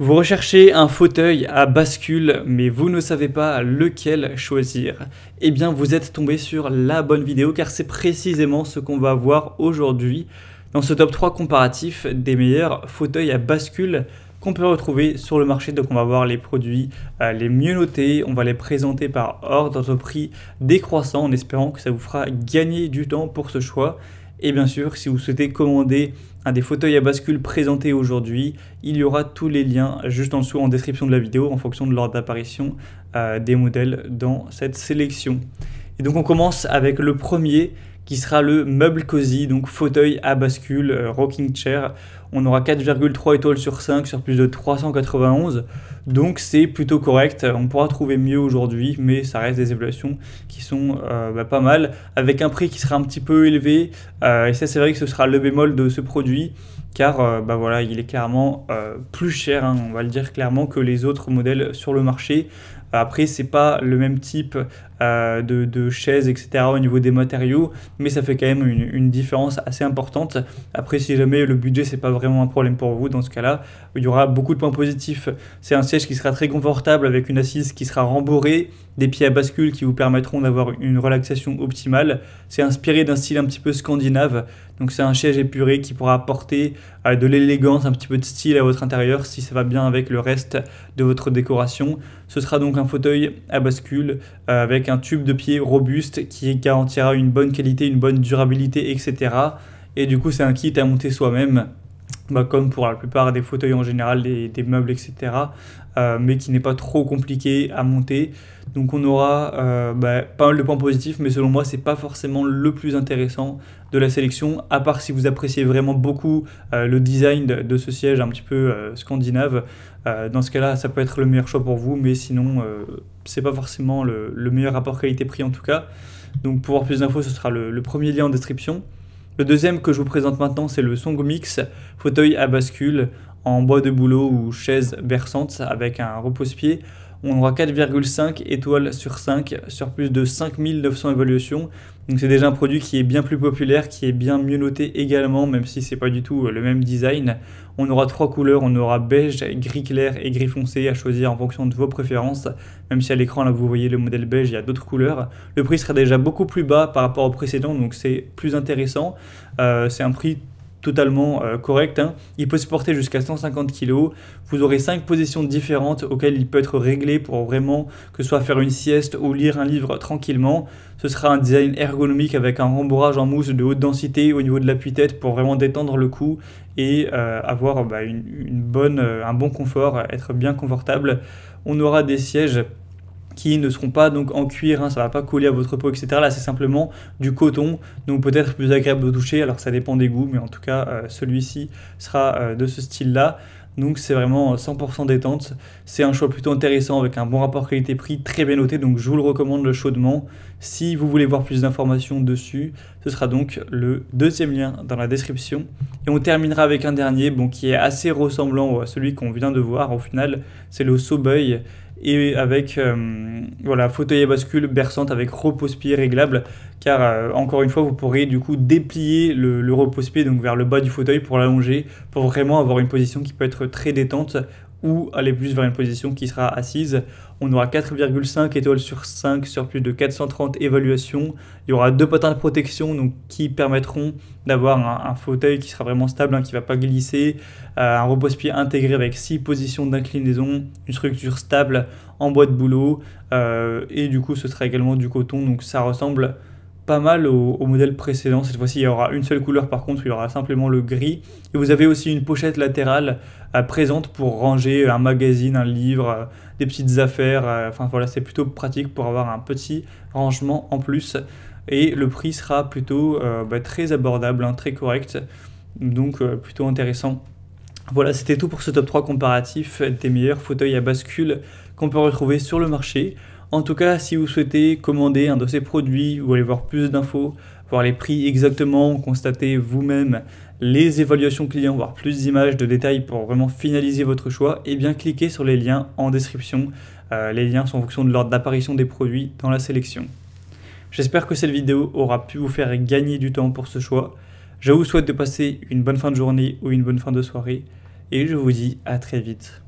Vous recherchez un fauteuil à bascule, mais vous ne savez pas lequel choisir. Eh bien, vous êtes tombé sur la bonne vidéo car c'est précisément ce qu'on va voir aujourd'hui dans ce top 3 comparatif des meilleurs fauteuils à bascule qu'on peut retrouver sur le marché. Donc, on va voir les produits euh, les mieux notés, on va les présenter par ordre de prix décroissant en espérant que ça vous fera gagner du temps pour ce choix. Et bien sûr, si vous souhaitez commander un des fauteuils à bascule présentés aujourd'hui, il y aura tous les liens juste en dessous en description de la vidéo en fonction de l'ordre d'apparition euh, des modèles dans cette sélection. Et donc on commence avec le premier qui sera le meuble cosy, donc fauteuil à bascule, euh, rocking chair. On aura 4,3 étoiles sur 5 sur plus de 391. Donc c'est plutôt correct. On pourra trouver mieux aujourd'hui, mais ça reste des évaluations qui sont euh, bah, pas mal, avec un prix qui sera un petit peu élevé. Euh, et ça c'est vrai que ce sera le bémol de ce produit car bah voilà, il est clairement plus cher, hein, on va le dire clairement, que les autres modèles sur le marché. Après, c'est pas le même type euh, de, de chaises, etc. au niveau des matériaux, mais ça fait quand même une, différence assez importante. Après, si jamais le budget c'est pas vraiment un problème pour vous, dans ce cas-là, il y aura beaucoup de points positifs. C'est un siège qui sera très confortable avec une assise qui sera rembourrée, des pieds à bascule qui vous permettront d'avoir une relaxation optimale. C'est inspiré d'un style un petit peu scandinave, donc c'est un siège épuré qui pourra apporter euh, de l'élégance, un petit peu de style à votre intérieur si ça va bien avec le reste de votre décoration. Ce sera donc un fauteuil à bascule euh, avec un tube de pied robuste qui garantira une bonne qualité, une bonne durabilité, etc. Et du coup, c'est un kit à monter soi-même. Bah, comme pour la plupart des fauteuils en général, des, meubles, etc. Euh, mais qui n'est pas trop compliqué à monter. Donc on aura euh, bah, pas mal de points positifs, mais selon moi, c'est pas forcément le plus intéressant de la sélection, à part si vous appréciez vraiment beaucoup le design de, ce siège un petit peu scandinave. Euh, dans ce cas-là, ça peut être le meilleur choix pour vous, mais sinon, euh, c'est pas forcément le, meilleur rapport qualité-prix en tout cas. Donc pour avoir plus d'infos, ce sera le, premier lien en description. Le deuxième que je vous présente maintenant, c'est le Song Mix fauteuil à bascule en bois de boulot ou chaise berçante avec un repose-pied. On aura 4,5 étoiles sur 5 sur plus de 5900 évaluations. Donc c'est déjà un produit qui est bien plus populaire, qui est bien mieux noté également, même si c'est pas du tout euh, le même design. On aura trois couleurs, on aura beige, gris clair et gris foncé à choisir en fonction de vos préférences. Même si à l'écran là vous voyez le modèle beige, il y a d'autres couleurs. Le prix sera déjà beaucoup plus bas par rapport au précédent, donc c'est plus intéressant. Euh, c'est un prix totalement euh, correct. Hein. Il peut se porter jusqu'à 150 kg. Vous aurez 5 positions différentes auxquelles il peut être réglé pour vraiment que ce soit faire une sieste ou lire un livre tranquillement. Ce sera un design ergonomique avec un rembourrage en mousse de haute densité au niveau de l'appui-tête pour vraiment détendre le cou et euh, avoir bah, euh, un bon confort, être bien confortable. On aura des sièges qui ne seront pas donc en cuir, hein, ça va pas coller à votre peau, etc. Là, c'est simplement du coton, donc peut-être plus agréable de toucher. Alors ça dépend des goûts, mais en tout cas, euh, celui-ci sera euh, de ce style-là. Donc c'est vraiment 100% détente. C'est un choix plutôt intéressant avec un bon rapport qualité-prix très bien noté. Donc je vous le recommande chaudement. Si vous voulez voir plus d'informations dessus, ce sera donc le deuxième lien dans la description. Et on terminera avec un dernier bon, qui est assez ressemblant à celui qu'on vient de voir. Au final, c'est le Sobeuil et avec euh, voilà, fauteuil à bascule berçante avec repose-pied réglable. Car euh, encore une fois vous pourrez du coup déplier le, le repose-pied donc vers le bas du fauteuil pour l'allonger pour vraiment avoir une position qui peut être très détente ou aller plus vers une position qui sera assise. On aura 4,5 étoiles sur 5 sur plus de 430 évaluations. Il y aura deux patins de protection donc, qui permettront d'avoir un, fauteuil qui sera vraiment stable, hein, qui ne va pas glisser, euh, un repose-pied intégré avec 6 positions d'inclinaison, une structure stable en bois de boulot euh, et du coup ce sera également du coton donc ça ressemble pas mal au, modèle précédent. Cette fois-ci, il y aura une seule couleur par contre, il y aura simplement le gris. Et vous avez aussi une pochette latérale euh, présente pour ranger un magazine, un livre, euh, des petites affaires. Euh, enfin voilà, c'est plutôt pratique pour avoir un petit rangement en plus. Et le prix sera plutôt bah, très abordable, hein, très correct. Donc plutôt intéressant. Voilà, c'était tout pour ce top 3 comparatif des meilleurs fauteuils à bascule qu'on peut retrouver sur le marché. En tout cas, si vous souhaitez commander un de ces produits ou aller voir plus d'infos, voir les prix exactement, constater vous-même les évaluations clients, voir plus d'images, de détails pour vraiment finaliser votre choix, et eh bien cliquez sur les liens en description. Euh, les liens sont en fonction de l'ordre d'apparition des produits dans la sélection. J'espère que cette vidéo aura pu vous faire gagner du temps pour ce choix. Je vous souhaite de passer une bonne fin de journée ou une bonne fin de soirée, et je vous dis à très vite.